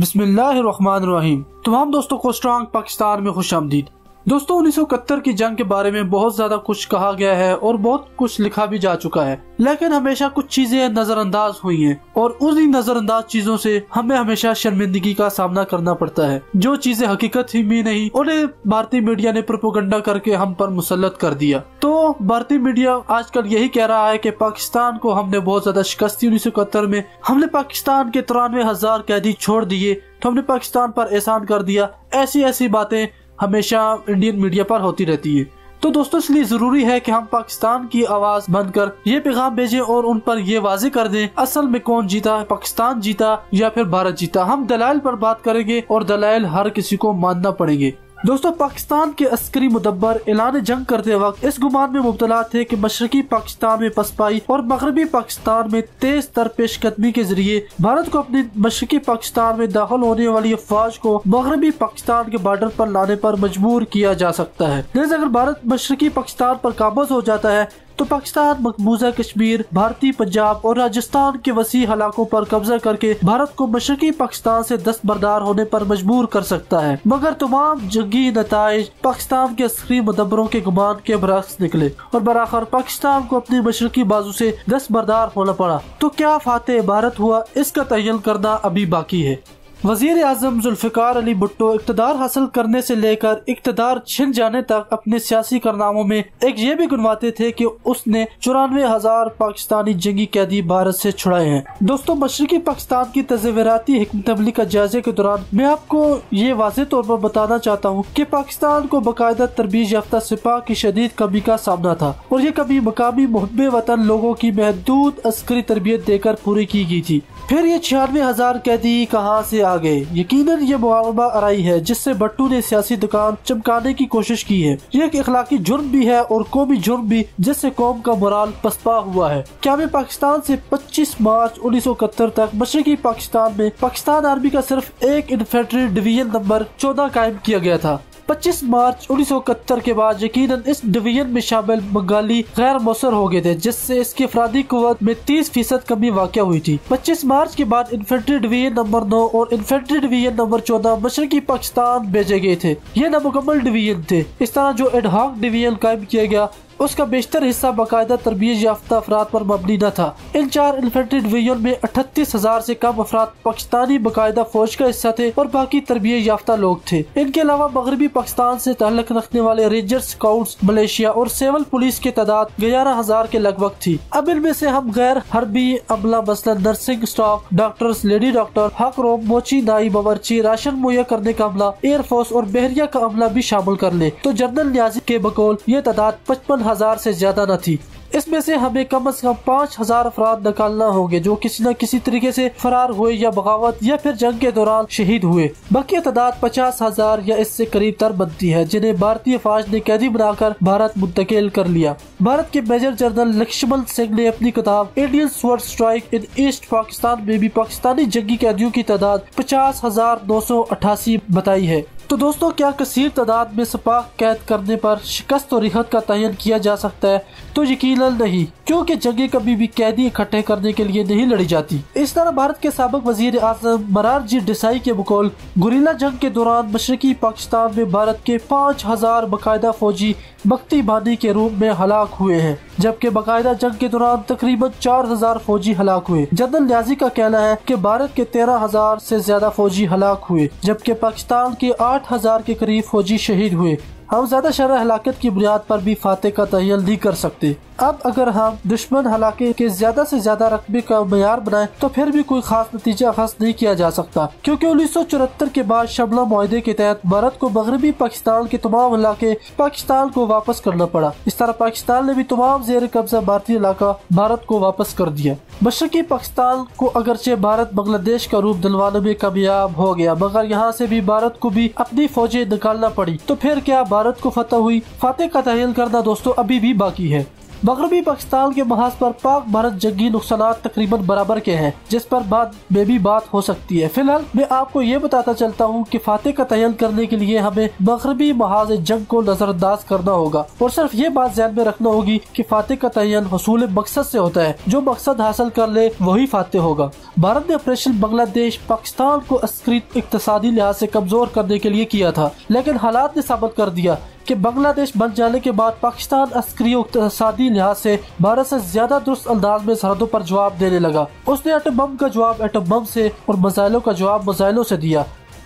بسم اللہ الرحمن الرحیم۔ تمام دوستوں کو اسٹرانگ پاکستان میں خوش آمدید۔ دوستوں انیس سو اکہتر کی جنگ کے بارے میں بہت زیادہ کچھ کہا گیا ہے اور بہت کچھ لکھا بھی جا چکا ہے، لیکن ہمیشہ کچھ چیزیں نظر انداز ہوئی ہیں اور انہی نظر انداز چیزوں سے ہمیں ہمیشہ شرمندگی کا سامنا کرنا پڑتا ہے۔ جو چیزیں حقیقت ہی میں نہیں، انہیں بھارتی میڈیا نے پروپوگنڈا کر کے ہم پر مسلط کر دیا۔ تو بھارتی میڈیا آج کل یہی کہہ رہا ہے کہ پاکستان کو ہم نے بہت زیادہ شکست انیس سو اکہتر میں، ہم نے پاکستان کے ترانوے ہزار قیدی چھوڑ دیے، تو ہم نے پاکستان پر احسان کر دیا۔ ایسی ایسی باتیں ہمیشہ انڈین میڈیا پر ہوتی رہتی ہے۔ تو دوستوں اس لیے ضروری ہے کہ ہم پاکستان کی آواز بند کر یہ پیغام بھیجیں اور ان پر یہ واضح کر دیں، اصل میں کون جیتا، پاکستان جیتا یا پھر بھارت جیتا۔ ہم دلائل پر بات کریں گے اور دلائل ہر کسی کو ماننا پڑیں گے۔ دوستو، پاکستان کے عسکری مدبر اعلان جنگ کرتے وقت اس گمان میں مبتلا تھے کہ مشرقی پاکستان میں پسپائی اور مغربی پاکستان میں تیز تر پیش قدمی کے ذریعے بھارت کو اپنے مشرقی پاکستان میں داخل ہونے والی افواج کو مغربی پاکستان کے بارڈر پر لانے پر مجبور کیا جا سکتا ہے۔ لیکن اگر بھارت مشرقی پاکستان پر قابض ہو جاتا ہے تو پاکستان، مقبوضہ کشمیر، بھارتی پنجاب اور راجستان کے وسیع علاقوں پر قبضہ کر کے بھارت کو مشرقی پاکستان سے دست بردار ہونے پر مجبور کر سکتا ہے۔ مگر تمام جنگی نتائج پاکستان کے عسکری مدبروں کے گمان کے برعکس نکلے اور براخر پاکستان کو اپنی مشرقی بازو سے دست بردار ہونا پڑا۔ تو کیا فاتح بھارت ہوا؟ اس کا تعین کرنا ابھی باقی ہے۔ وزیر اعظم ذوالفقار علی بھٹو اقتدار حاصل کرنے سے لے کر اقتدار چھن جانے تک اپنے سیاسی کارناموں میں ایک یہ بھی گنواتے تھے کہ اس نے چورانوے ہزار پاکستانی جنگی قیدی بھارت سے چھڑائے ہیں۔ دوستو، مشرقی پاکستان کی تصوراتی حکمت عملی کا جائزے کے دوران میں آپ کو یہ واضح طور پر بتانا چاہتا ہوں کہ پاکستان کو باقاعدہ تربیت یافتہ سپاہ کی شدید کمی کا سامنا تھا اور یہ کمی مقامی محب وطن لوگوں کی محدود عسکری تربیت دے کر پوری کی گئی تھی۔ پھر یہ چھیانوے ہزار قیدی کہاں سے آگے۔ یقیناً یہ معاوضہ آرائی ہے جس سے بٹو نے سیاسی دکان چمکانے کی کوشش کی ہے۔ یہ ایک اخلاقی جرم بھی ہے اور قومی جرم بھی جس سے قوم کا مرال پسپا ہوا ہے۔ کیا میں پاکستان سے پچیس مارچ انیس سو اکہتر تک مشرقی پاکستان میں پاکستان آرمی کا صرف ایک انفینٹری ڈویژن نمبر چودہ قائم کیا گیا تھا؟ پچیس مارچ انیس سو اکہتر کے بعد یقیناً اس ڈویژن میں شامل بنگالی غیر مؤثر ہو گئے تھے، جس سے اس کی افرادی قوت میں تیس فیصد کمی واقع ہوئی تھی۔ پچیس مارچ کے بعد انفینٹری ڈویژن نمبر نو اور انفینٹری ڈویژن نمبر چودہ مشرقی پاکستان بھیجے گئے تھے۔ یہ نامکمل ڈویژن تھے۔ اس طرح جو ایڈہاک ڈویژن قائم کیا گیا اس کا بیشتر حصہ باقاعدہ تربیت یافتہ افراد پر مبنی نہ تھا۔ ان چار انفینٹری ڈویژن میں اٹھتیس ہزار سے کم افراد پاکستانی باقاعدہ فوج کا حصہ تھے اور باقی تربیت یافتہ لوگ تھے۔ ان کے علاوہ مغربی پاکستان سے تعلق رکھنے والے رینجر سکاؤٹس، ملیشیا اور سیول پولیس کی تعداد گیارہ ہزار کے لگ بھگ تھی۔ اب ان میں سے ہم غیر حربی عملہ مثلا nursing staff doctors, lady doctor, حق روم، موچی نائی باورچی، راشن مہیا کرنے کا عملہ، ایئر فورس اور بحریہ کا عملہ بھی شامل کر لے تو جنرل نیازی کے بقول یہ تعداد پچپن ہزار سے زیادہ نہ تھی۔ اس میں سے ہمیں کم از کم پانچ ہزار افراد نکالنا ہوں گے جو کسی نہ کسی طریقے سے فرار ہوئے یا بغاوت یا پھر جنگ کے دوران شہید ہوئے۔ باقی تعداد پچاس ہزار یا اس سے قریب تر بنتی ہے، جنہیں بھارتی فوج نے قیدی بنا کر بھارت منتقل کر لیا۔ بھارت کے میجر جنرل لکشمن سنگھ نے اپنی کتاب Indian sword strike in East Pakistan میں بھی پاکستانی جنگی قیدیوں کی تعداد پچاس ہزار نو سو اٹھاسی بتائی ہے۔ تو دوستوں کیا کثیر تعداد میں سپاہ قید کرنے پر شکست و رحت کا تعین کیا جا سکتا ہے؟ تو یقیناً نہیں۔ کیونکہ جنگیں کبھی بھی قیدی اکٹھے کرنے کے لیے نہیں لڑی جاتی۔ اس طرح بھارت کے سابق وزیر اعظم مرار جی ڈسائی کے بقول گوریلا جنگ کے دوران مشرقی پاکستان میں بھارت کے پانچ ہزار باقاعدہ فوجی بختی بانی کے روپ میں ہلاک ہوئے ہیں، جبکہ باقاعدہ جنگ کے دوران تقریباً چار ہزار فوجی ہلاک ہوئے۔ جنرل نیازی کا کہنا ہے کہ بھارت کے تیرہ ہزار سے زیادہ فوجی ہلاک ہوئے، جبکہ پاکستان کے آٹھ ہزار کے قریب فوجی شہید ہوئے۔ ہم زیادہ شرح ہلاکت کی بنیاد پر بھی فاتح کا تعین نہیں کر سکتے۔ اب اگر ہم دشمن ہلاکے کے زیادہ سے زیادہ رقبے کا معیار بنائیں، تو پھر بھی کوئی خاص نتیجہ خاص نہیں کیا جا سکتا۔ کیونکہ انیس سو چورہتر کے بعد شملہ معاہدے کے تحت بھارت کو مغربی پاکستان کے تمام علاقے پاکستان کو واپس کرنا پڑا۔ اس طرح پاکستان نے بھی تمام زیر قبضہ بھارتی علاقہ بھارت کو واپس کر دیا۔ مشرقی پاکستان کو اگرچہ بھارت بنگلہ دیش کا روپ دلوانے میں کامیاب ہو گیا، مگر یہاں سے بھی بھارت کو بھی اپنی فوجیں نکالنا پڑی۔ تو پھر کیا بھارت کو فتح ہوئی فاتح کا تعین کردہ دوستو ابھی بھی باقی ہے۔ مغربی پاکستان کے محاذ پر پاک بھارت جنگی نقصانات تقریباً برابر کے ہیں، جس پر بعد میں بھی بات ہو سکتی ہے۔ فی الحال میں آپ کو یہ بتاتا چلتا ہوں کہ فاتح کا تعین کرنے کے لیے ہمیں مغربی محاذ جنگ کو نظر انداز کرنا ہوگا۔ اور صرف یہ بات ذہن میں رکھنا ہوگی کہ فاتح کا تعین حصول مقصد سے ہوتا ہے۔ جو مقصد حاصل کر لے، وہی فاتح ہوگا۔ بھارت نے آپریشن بنگلہ دیش پاکستان کو عسکری اقتصادی لحاظ سے کمزور کرنے کے لیے کیا تھا، لیکن حالات نے ثابت کر دیا کہ بنگلہ دیش بن جانے کے بعد پاکستان عسکری و اقتصادی لحاظ سے بھارت سے زیادہ درست انداز میں سرحدوں پر جواب دینے لگا۔ اس نے ایٹم بم کا جواب ایٹم بم سے اور مزائلوں کا جواب مزائلوں سے دیا۔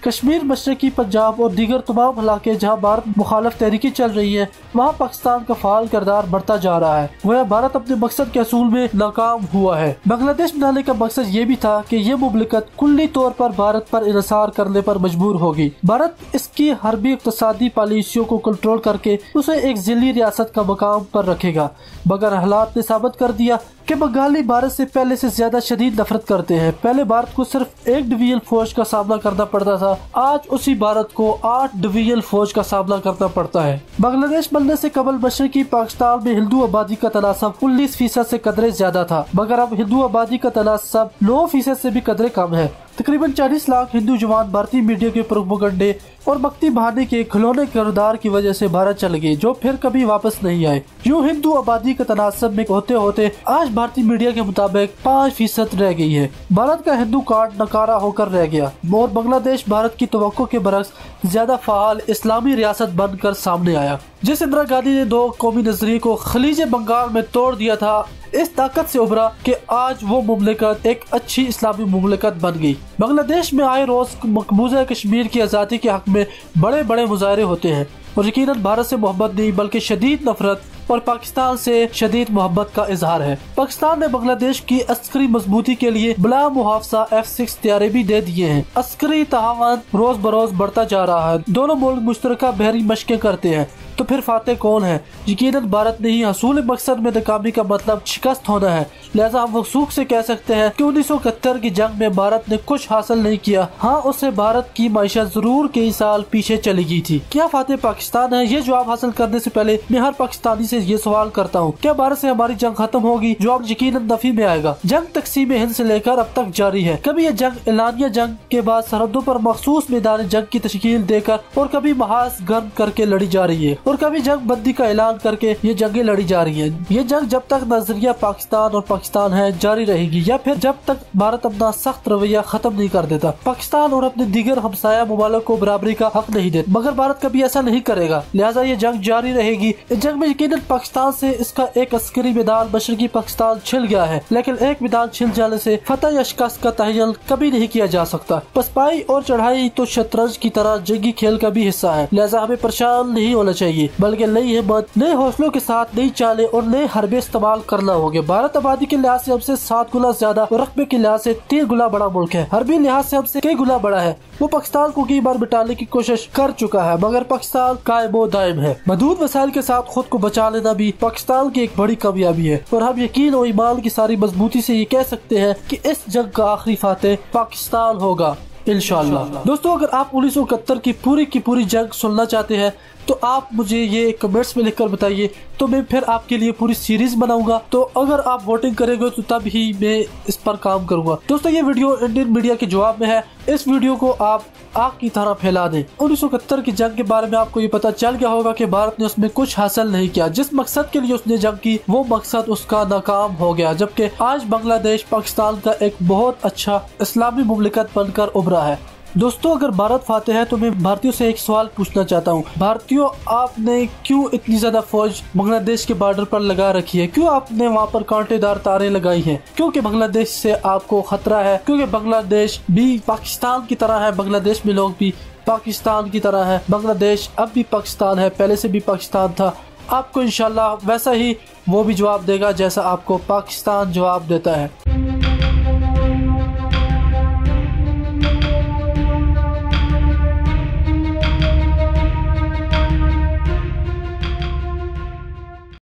کشمیر مشرقی پنجاب اور دیگر تمام علاقے جہاں بھارت مخالف تحریکی چل رہی ہے، وہاں پاکستان کا فعال کردار بڑھتا جا رہا ہے۔ وہ بھارت اپنے مقصد کے اصول میں ناکام ہوا ہے۔ بنگلہ دیش بنانے کا مقصد یہ بھی تھا کہ یہ مملکت کلی طور پر بھارت پر انحصار کرنے پر مجبور ہوگی۔ بھارت اس کی حربی اقتصادی پالیسیوں کو کنٹرول کر کے اسے ایک ذیلی ریاست کا مقام پر رکھے گا۔ مگر حالات نے ثابت کر دیا کہ بنگالی بھارت سے پہلے سے زیادہ شدید نفرت کرتے ہیں۔ پہلے بھارت کو صرف ایک ڈویژن فوج کا سامنا کرنا پڑتا تھا آج اسی بھارت کو آٹھ ڈویژن فوج کا سامنا کرنا پڑتا ہے۔ بنگلہ دیش بننے سے قبل مشرقی پاکستان میں ہندو آبادی کا تناسب انیس فیصد سے قدرے زیادہ تھا، مگر اب ہندو آبادی کا تناسب نو فیصد سے بھی قدرے کم ہے۔ تقریباً چالیس لاکھ ہندو جوان بھارتی میڈیا کے پروپگنڈے اور مکتی بہانے کے کھلونے کردار کی وجہ سے بھارت چل گئے، جو پھر کبھی واپس نہیں آئے۔ یوں ہندو آبادی کے تناسب میں ہوتے ہوتے آج بھارتی میڈیا کے مطابق پانچ فیصد رہ گئی ہے۔ بھارت کا ہندو کارڈ نکارا ہو کر رہ گیا۔ اور بنگلہ دیش بھارت کی توقع کے برعکس زیادہ فعال اسلامی ریاست بن کر سامنے آیا۔ جس اندرا گاندھی نے دو قومی نظریے کو خلیج بنگال میں توڑ دیا تھا، اس طاقت سے ابھرا کہ آج وہ مملکت ایک اچھی اسلامی مملکت بن گئی۔ بنگلہ دیش میں آئے روز مقبوضہ کشمیر کی آزادی کے حق میں بڑے بڑے مظاہرے ہوتے ہیں۔ اور یقیناً بھارت سے محبت نہیں، بلکہ شدید نفرت اور پاکستان سے شدید محبت کا اظہار ہے۔ پاکستان نے بنگلہ دیش کی عسکری مضبوطی کے لیے بلا محافظہ ایف سکس تیارے بھی دے دیے ہیں۔ عسکری تعاون روز بروز بڑھتا جا رہا ہے۔ دونوں ملک مشترکہ بحری مشقیں کرتے ہیں۔ تو پھر فاتح کون ہے؟ یقیناً بھارت نہیں حصول مقصد میں ناکامی کا مطلب شکست ہونا ہے۔ لہٰذا ہم وسوخ سے کہہ سکتے ہیں کہ انیس سو اکہتر کی جنگ میں بھارت نے کچھ حاصل نہیں کیا۔ ہاں اس سے بھارت کی معیشت ضرور کئی سال پیچھے چلی گئی تھی۔ کیا فاتح پاکستان ہے؟ یہ جواب حاصل کرنے سے پہلے میں ہر پاکستانی سے یہ سوال کرتا ہوں۔ کیا بھارت سے ہماری جنگ ختم ہوگی؟ جواب یقیناً نفی میں آئے گا۔ جنگ تقسیم ہند سے لے کر اب تک جاری ہے۔ کبھی یہ جنگ اعلانیہ جنگ کے بعد سرحدوں پر مخصوص میدان جنگ کی تشکیل دے کر اور کبھی محاذ گرم کر کے لڑی جا رہی ہے۔ اور کبھی جنگ بندی کا اعلان کر کے یہ جنگیں لڑی جا رہی ہیں۔ یہ جنگ جب تک نظریہ پاکستان اور پاکستان ہے، جاری رہے گی یا پھر جب تک بھارت اپنا سخت رویہ ختم نہیں کر دیتا۔ پاکستان اور اپنے دیگر ہمسایہ ممالک کو برابری کا حق نہیں دیتا، مگر بھارت کبھی ایسا نہیں کرے گا۔ لہٰذا یہ جنگ جاری رہے گی۔ اس جنگ میں یقیناً پاکستان سے اس کا ایک عسکری میدان مشرقی پاکستان چھل گیا ہے، لیکن ایک میدان چھل جانے سے فتح یا شکست کا تعین کبھی نہیں کیا جا سکتا۔ پسپائی اور چڑھائی تو شطرنج کی طرح جنگی کھیل کا بھی حصہ ہے، لہٰذا ہمیں پریشان نہیں ہونا چاہیے۔ بلکہ نئی ہمت، نئے حوصلوں کے ساتھ، نئی چالیں اور نئے حربے استعمال کرنا ہوگے بھارت آبادی کے لحاظ سے ہم سے سات گنا زیادہ اور رقبے کے لحاظ سے تین گنا بڑا ملک ہے۔ حربی لحاظ سے ہم سے کئی گنا بڑا ہے۔ وہ پاکستان کو کئی بار بٹانے کی کوشش کر چکا ہے، مگر پاکستان قائم و دائم ہے۔ محدود وسائل کے ساتھ خود کو بچا لینا بھی پاکستان کی ایک بڑی کامیابی ہے۔ اور ہم یقین و ایمان کی ساری مضبوطی سے یہ کہہ سکتے ہیں کہ اس جنگ کا آخری فاتح پاکستان ہوگا، انشاءاللہ۔ دوستو، اگر آپ انیس سو اکہتر کی پوری کی پوری جنگ سننا چاہتے ہیں تو آپ مجھے یہ کمنٹس میں لکھ کر بتائیے، تو میں پھر آپ کے لیے پوری سیریز بناؤں گا۔ تو اگر آپ ووٹنگ کریں گے تو تب ہی میں اس پر کام کروں گا۔ دوستو، یہ ویڈیو انڈین میڈیا کے جواب میں ہے۔ اس ویڈیو کو آپ آگ کی طرح پھیلا دیں۔ انیس سو اکہتر کی جنگ کے بارے میں آپ کو یہ پتا چل گیا ہوگا کہ بھارت نے اس میں کچھ حاصل نہیں کیا۔ جس مقصد کے لیے اس نے جنگ کی، وہ مقصد اس کا ناکام ہو گیا۔ جبکہ آج بنگلہ دیش پاکستان کا ایک بہت اچھا اسلامی مملکت بن کر ابھرا ہے۔ دوستو، اگر بھارت فاتح ہے تو میں بھارتیوں سے ایک سوال پوچھنا چاہتا ہوں۔ بھارتیوں، آپ نے کیوں اتنی زیادہ فوج بنگلہ دیش کے بارڈر پر لگا رکھی ہے؟ کیوں آپ نے وہاں پر کانٹے دار تاریں لگائی ہیں؟ کیونکہ بنگلہ دیش سے آپ کو خطرہ ہے، کیونکہ بنگلہ دیش بھی پاکستان کی طرح ہے، بنگلہ دیش میں لوگ بھی پاکستان کی طرح ہے بنگلہ دیش اب بھی پاکستان ہے، پہلے سے بھی پاکستان تھا۔ آپ کو انشاءاللہ ویسا ہی وہ بھی جواب دے گا جیسا آپ کو پاکستان جواب دیتا ہے۔